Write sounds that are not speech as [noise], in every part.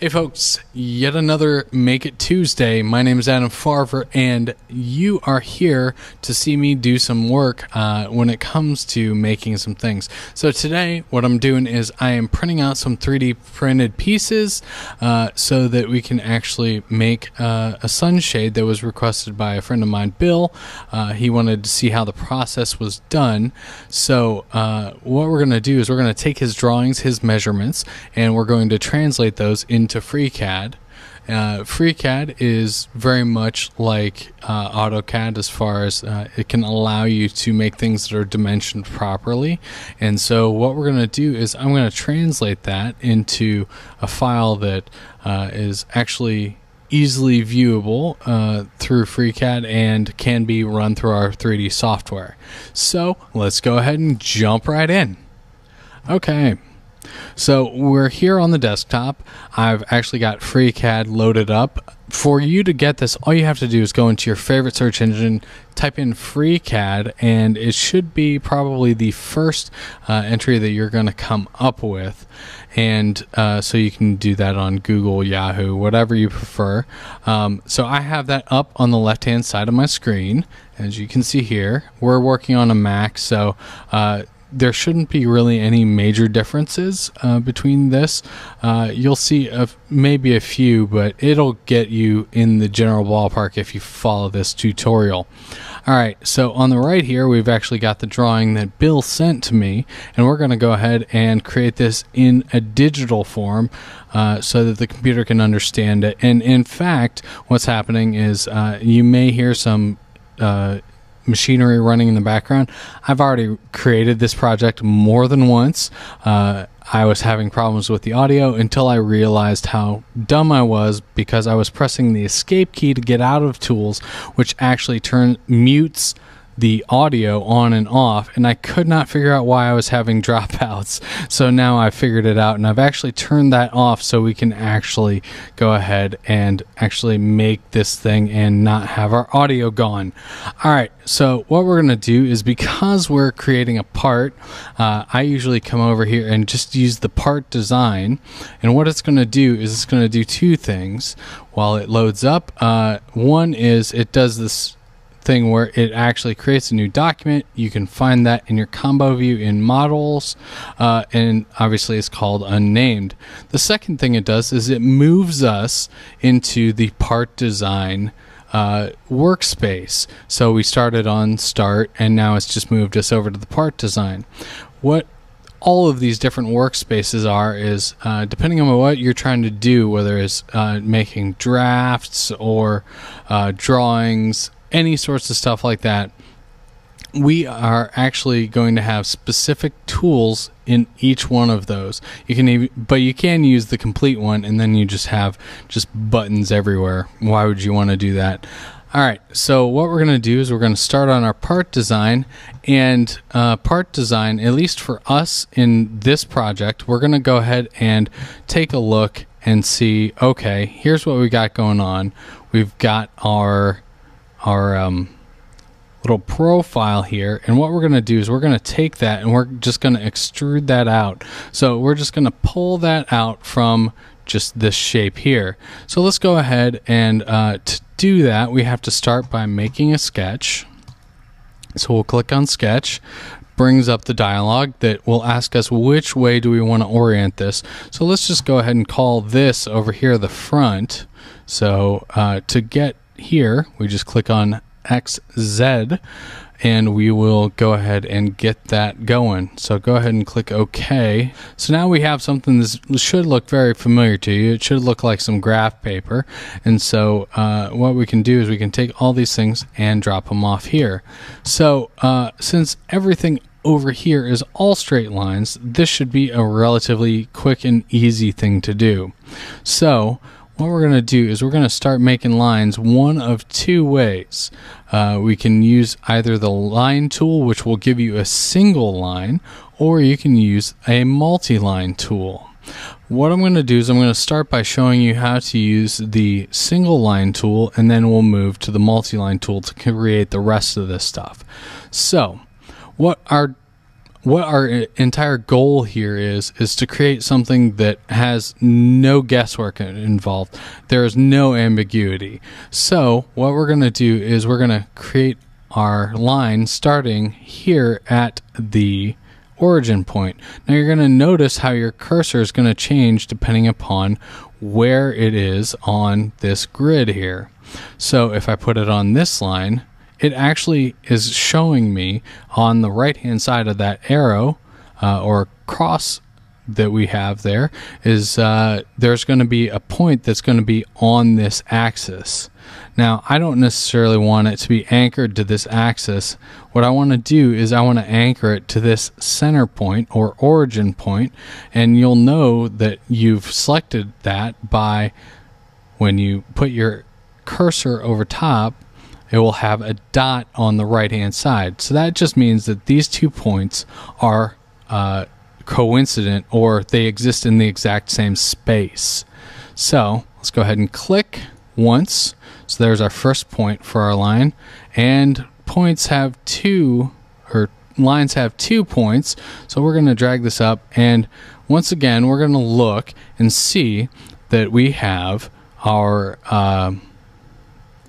Hey folks, yet another Make It Tuesday. My name is Adam Farver, and you are here to see me do some work uh, when it comes to making some things. So today, what I'm doing is I am printing out some 3D printed pieces uh, so that we can actually make uh, a sunshade that was requested by a friend of mine, Bill. Uh, he wanted to see how the process was done. So uh, what we're going to do is we're going to take his drawings, his measurements, and we're going to translate those into into FreeCAD. Uh, FreeCAD is very much like uh, AutoCAD as far as uh, it can allow you to make things that are dimensioned properly. And so, what we're going to do is I'm going to translate that into a file that uh, is actually easily viewable uh, through FreeCAD and can be run through our 3D software. So, let's go ahead and jump right in. Okay. So we're here on the desktop. I've actually got FreeCAD loaded up. For you to get this, all you have to do is go into your favorite search engine, type in FreeCAD, and it should be probably the first uh, entry that you're going to come up with. And uh, so you can do that on Google, Yahoo, whatever you prefer. Um, so I have that up on the left hand side of my screen. As you can see here, we're working on a Mac, so uh, there shouldn't be really any major differences uh, between this. Uh, you'll see a, maybe a few, but it'll get you in the general ballpark if you follow this tutorial. All right, so on the right here, we've actually got the drawing that Bill sent to me, and we're going to go ahead and create this in a digital form uh, so that the computer can understand it. And in fact, what's happening is uh, you may hear some uh, machinery running in the background. I've already created this project more than once. Uh, I was having problems with the audio until I realized how dumb I was because I was pressing the escape key to get out of tools, which actually turn mutes the audio on and off, and I could not figure out why I was having [laughs] dropouts. So now I figured it out, and I've actually turned that off so we can actually go ahead and actually make this thing and not have our audio gone. All right, so what we're going to do is because we're creating a part, uh, I usually come over here and just use the part design, and what it's going to do is it's going to do two things while it loads up. Uh, one is it does this thing where it actually creates a new document. You can find that in your combo view in models, uh, and obviously it's called unnamed. The second thing it does is it moves us into the part design. Uh, workspace. So we started on start and now it's just moved us over to the part design. What all of these different workspaces are is uh, depending on what you're trying to do, whether it's uh, making drafts or uh, drawings, any sorts of stuff like that, we are actually going to have specific tools in each one of those. You can, even, but you can use the complete one, and then you just have just buttons everywhere. Why would you want to do that? All right, so what we're going to do is we're going to start on our part design, and uh, part design, at least for us in this project, we're going to go ahead and take a look and see. Okay, here's what we got going on. We've got our our um, little profile here. And what we're going to do is we're going to take that and we're just going to extrude that out. So we're just going to pull that out from just this shape here. So let's go ahead and uh, to do that, we have to start by making a sketch. So we'll click on sketch brings up the dialog that will ask us which way do we want to orient this. So let's just go ahead and call this over here the front. So uh, to get here, we just click on XZ and we will go ahead and get that going. So go ahead and click OK. So now we have something that should look very familiar to you. It should look like some graph paper. And so uh, what we can do is we can take all these things and drop them off here. So uh, since everything over here is all straight lines, this should be a relatively quick and easy thing to do. So what we're going to do is we're going to start making lines one of two ways. Uh, we can use either the line tool, which will give you a single line, or you can use a multi-line tool. What I'm going to do is I'm going to start by showing you how to use the single line tool and then we'll move to the multi-line tool to create the rest of this stuff. So what our what our entire goal here is is to create something that has no guesswork involved. There is no ambiguity. So what we're going to do is we're going to create our line starting here at the origin point. Now you're going to notice how your cursor is going to change depending upon where it is on this grid here. So if I put it on this line, it actually is showing me on the right hand side of that arrow uh, or cross that we have there is uh, there's going to be a point that's going to be on this axis. Now, I don't necessarily want it to be anchored to this axis. What I want to do is I want to anchor it to this center point or origin point, and you'll know that you've selected that by when you put your cursor over top it will have a dot on the right hand side. So that just means that these two points are uh, coincident or they exist in the exact same space. So let's go ahead and click once. So there's our first point for our line. And points have two, or lines have two points. So we're going to drag this up. And once again, we're going to look and see that we have our. Uh,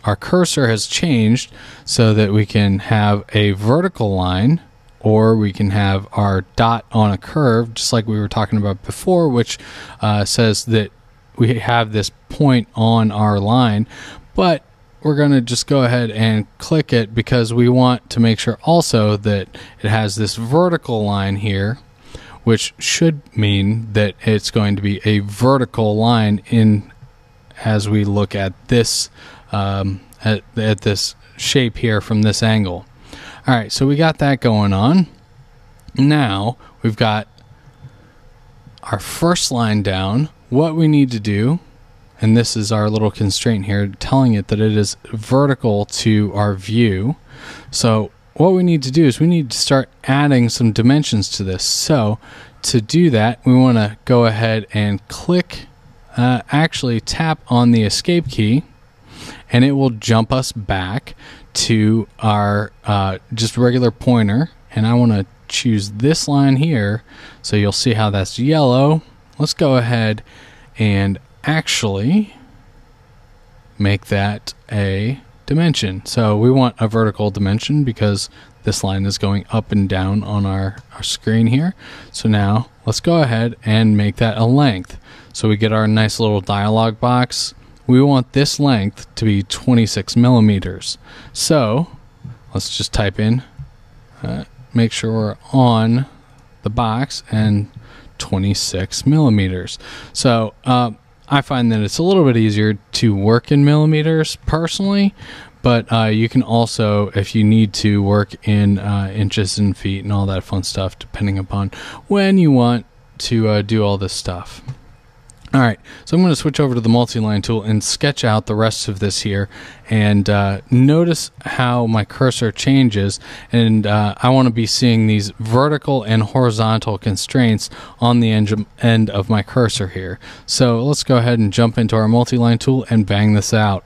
our cursor has changed so that we can have a vertical line or we can have our dot on a curve, just like we were talking about before, which uh, says that we have this point on our line. But we're going to just go ahead and click it because we want to make sure also that it has this vertical line here, which should mean that it's going to be a vertical line in as we look at this um, at, at this shape here from this angle. All right, so we got that going on. Now we've got our first line down. What we need to do, and this is our little constraint here, telling it that it is vertical to our view. So what we need to do is we need to start adding some dimensions to this. So to do that, we want to go ahead and click, uh, actually tap on the escape key and it will jump us back to our uh, just regular pointer. And I want to choose this line here. So you'll see how that's yellow. Let's go ahead and actually make that a dimension. So we want a vertical dimension because this line is going up and down on our, our screen here. So now let's go ahead and make that a length. So we get our nice little dialog box we want this length to be 26 millimeters. So let's just type in, uh, make sure we're on the box and 26 millimeters. So uh, I find that it's a little bit easier to work in millimeters personally, but uh, you can also, if you need to, work in uh, inches and feet and all that fun stuff, depending upon when you want to uh, do all this stuff. All right, so I'm going to switch over to the multi-line tool and sketch out the rest of this here. And uh, notice how my cursor changes. And uh, I want to be seeing these vertical and horizontal constraints on the end of my cursor here. So let's go ahead and jump into our multi-line tool and bang this out.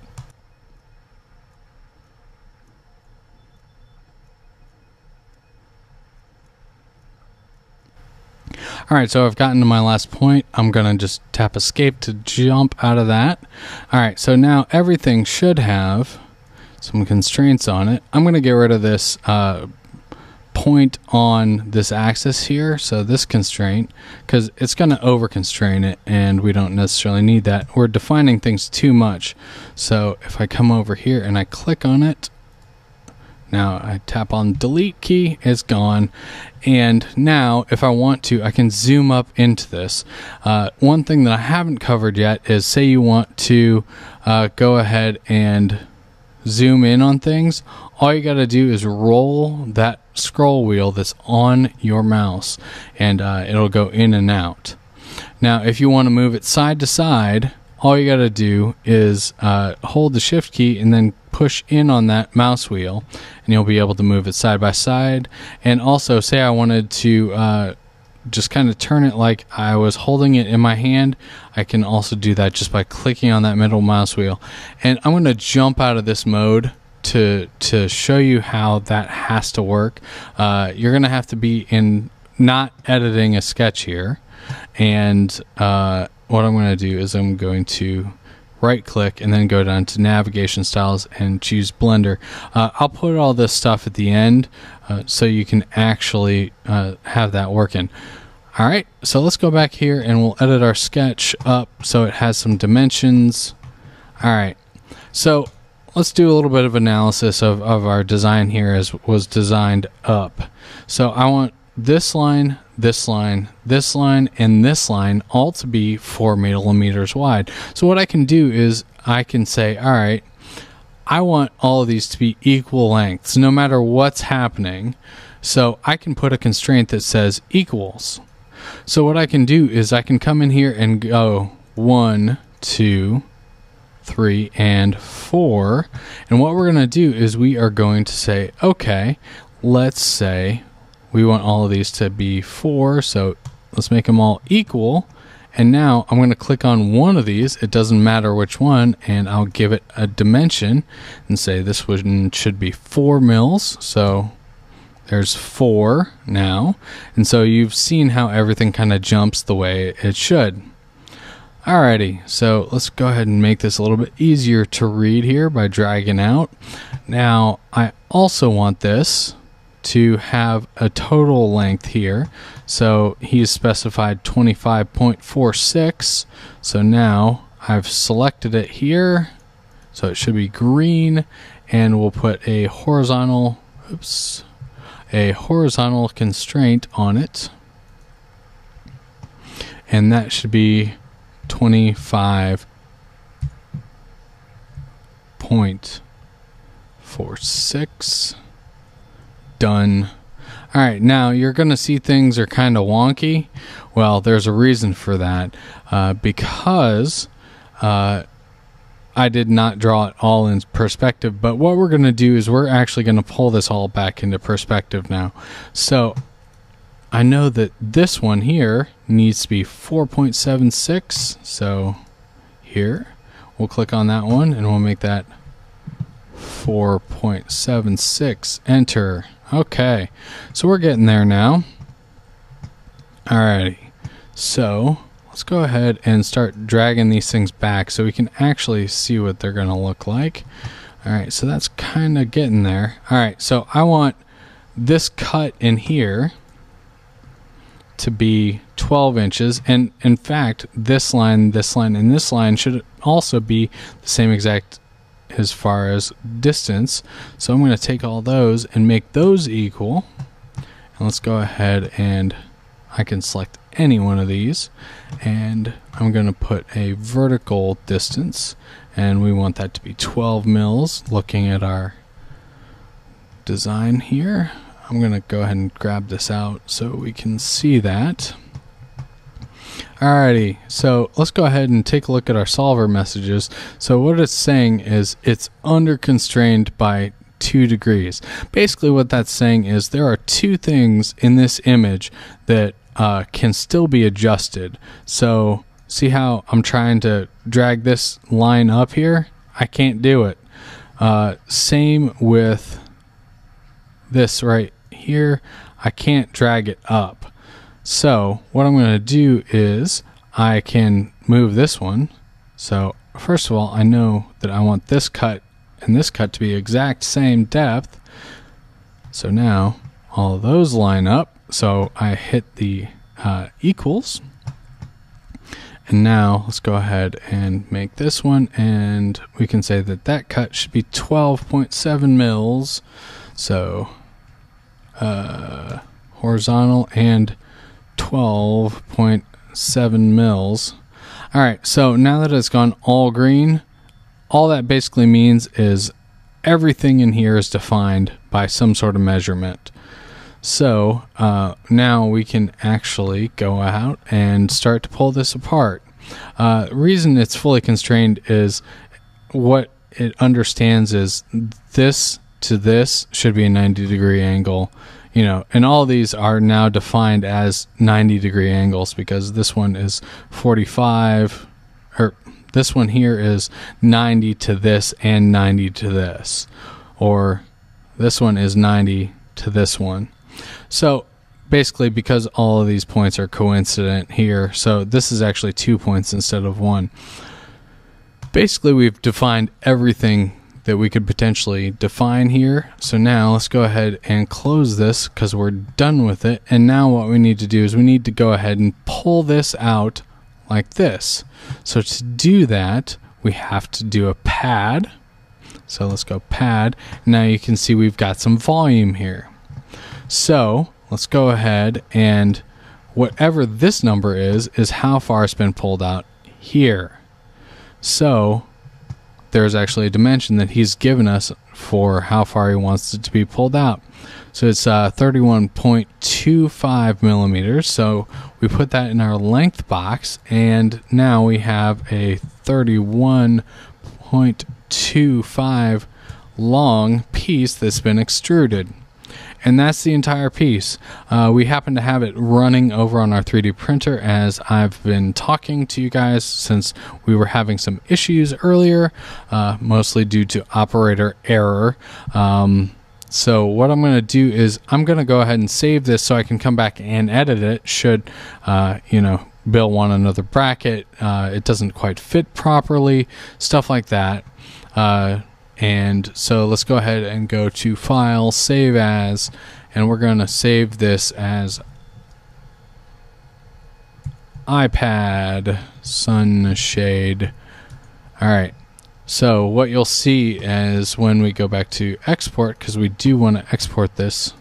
All right, so I've gotten to my last point. I'm going to just tap escape to jump out of that. All right, so now everything should have some constraints on it. I'm going to get rid of this uh, point on this axis here, so this constraint, because it's going to over constrain it, and we don't necessarily need that. We're defining things too much. So if I come over here and I click on it, now I tap on delete key, it's gone. And now if I want to, I can zoom up into this. Uh, one thing that I haven't covered yet is say you want to uh, go ahead and zoom in on things. All you got to do is roll that scroll wheel that's on your mouse and uh, it'll go in and out. Now, if you want to move it side to side, all you got to do is uh, hold the shift key and then push in on that mouse wheel and you'll be able to move it side by side. And also say I wanted to uh, just kind of turn it like I was holding it in my hand I can also do that just by clicking on that middle mouse wheel. And I'm going to jump out of this mode to to show you how that has to work. Uh, you're going to have to be in not editing a sketch here. And uh, what I'm going to do is I'm going to right click and then go down to navigation styles and choose blender. Uh, I'll put all this stuff at the end uh, so you can actually uh, have that working. All right so let's go back here and we'll edit our sketch up so it has some dimensions. All right so let's do a little bit of analysis of, of our design here as was designed up. So I want this line, this line, this line, and this line all to be four millimeters wide. So what I can do is I can say, all right, I want all of these to be equal lengths no matter what's happening. So I can put a constraint that says equals. So what I can do is I can come in here and go one, two, three, and four. And what we're going to do is we are going to say, okay, let's say we want all of these to be 4, so let's make them all equal. And now I'm going to click on one of these, it doesn't matter which one, and I'll give it a dimension and say this one should be 4 mils. So there's 4 now. And so you've seen how everything kind of jumps the way it should. Alrighty, so let's go ahead and make this a little bit easier to read here by dragging out. Now, I also want this to have a total length here. So he's specified 25.46. So now I've selected it here. So it should be green and we'll put a horizontal oops a horizontal constraint on it. And that should be 25.46 done. All right, now you're going to see things are kind of wonky. Well, there's a reason for that uh, because uh, I did not draw it all in perspective. But what we're going to do is we're actually going to pull this all back into perspective now. So I know that this one here needs to be 4.76. So here, we'll click on that one and we'll make that 4.76. Enter. Okay, so we're getting there now. Alrighty, so let's go ahead and start dragging these things back so we can actually see what they're going to look like. Alright, so that's kind of getting there. Alright, so I want this cut in here to be 12 inches and in fact this line this line and this line should also be the same exact as far as distance. So I'm going to take all those and make those equal. And let's go ahead and I can select any one of these and I'm going to put a vertical distance and we want that to be 12 mils looking at our design here. I'm going to go ahead and grab this out so we can see that. Alrighty, so let's go ahead and take a look at our solver messages. So what it's saying is it's under constrained by two degrees. Basically what that's saying is there are two things in this image that uh, can still be adjusted. So see how I'm trying to drag this line up here? I can't do it. Uh, same with this right here. I can't drag it up. So what I'm going to do is I can move this one. So first of all, I know that I want this cut and this cut to be exact same depth. So now all those line up. So I hit the uh, equals. And now let's go ahead and make this one and we can say that that cut should be 12.7 mils. So uh, horizontal and 12.7 mils. All right, so now that it's gone all green, all that basically means is everything in here is defined by some sort of measurement. So uh, now we can actually go out and start to pull this apart. Uh, reason it's fully constrained is what it understands is this to this should be a 90 degree angle you know, and all these are now defined as 90 degree angles because this one is 45 or this one here is 90 to this and 90 to this or this one is 90 to this one. So basically because all of these points are coincident here. So this is actually two points instead of one. Basically, we've defined everything that we could potentially define here. So now let's go ahead and close this because we're done with it. And now what we need to do is we need to go ahead and pull this out like this. So to do that, we have to do a pad. So let's go pad. Now you can see we've got some volume here. So let's go ahead and whatever this number is, is how far it's been pulled out here. So there's actually a dimension that he's given us for how far he wants it to be pulled out. So it's uh, 31.25 millimeters. So we put that in our length box, and now we have a 31.25 long piece that's been extruded and that's the entire piece. Uh, we happen to have it running over on our 3D printer as I've been talking to you guys since we were having some issues earlier, uh, mostly due to operator error. Um, so what I'm going to do is I'm going to go ahead and save this so I can come back and edit it. Should uh, you know Bill want another bracket? Uh, it doesn't quite fit properly, stuff like that. And so let's go ahead and go to File, Save As, and we're going to save this as iPad Sunshade. All right. So what you'll see is when we go back to export, because we do want to export this,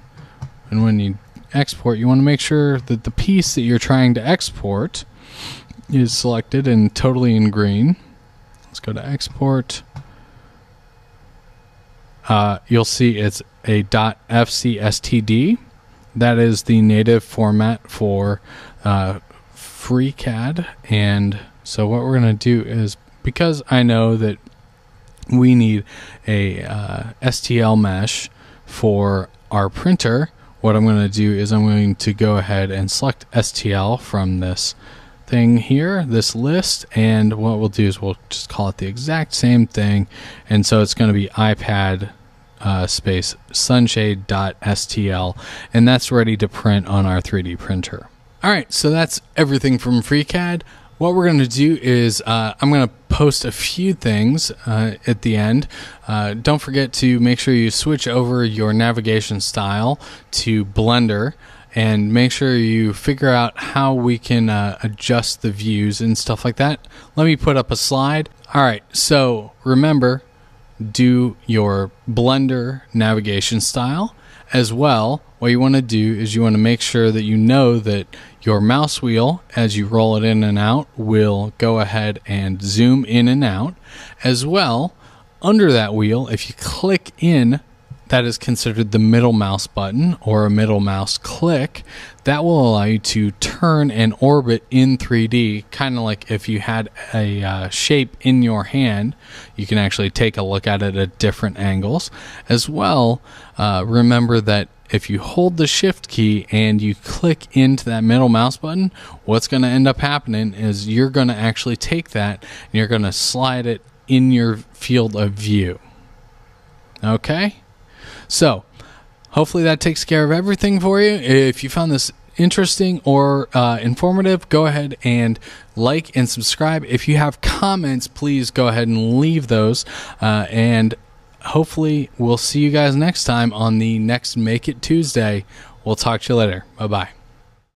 and when you export, you want to make sure that the piece that you're trying to export is selected and totally in green. Let's go to export uh, you'll see it's a .fcstd. That is the native format for uh, FreeCAD. And so what we're going to do is because I know that we need a uh, STL mesh for our printer, what I'm going to do is I'm going to go ahead and select STL from this thing here, this list, and what we'll do is we'll just call it the exact same thing. And so it's going to be iPad uh, space sunshade.stl, and that's ready to print on our 3D printer. All right, so that's everything from FreeCAD. What we're going to do is uh, I'm going to post a few things uh, at the end. Uh, don't forget to make sure you switch over your navigation style to Blender and make sure you figure out how we can uh, adjust the views and stuff like that. Let me put up a slide. All right, so remember, do your Blender navigation style as well. What you want to do is you want to make sure that you know that your mouse wheel, as you roll it in and out, will go ahead and zoom in and out. As well, under that wheel, if you click in that is considered the middle mouse button or a middle mouse click. That will allow you to turn and orbit in 3D, kind of like if you had a uh, shape in your hand, you can actually take a look at it at different angles. As well, uh, remember that if you hold the shift key and you click into that middle mouse button, what's going to end up happening is you're going to actually take that and you're going to slide it in your field of view. Okay? So, hopefully that takes care of everything for you. If you found this interesting or uh, informative, go ahead and like and subscribe. If you have comments, please go ahead and leave those. Uh, and hopefully, we'll see you guys next time on the next Make It Tuesday. We'll talk to you later. Bye bye.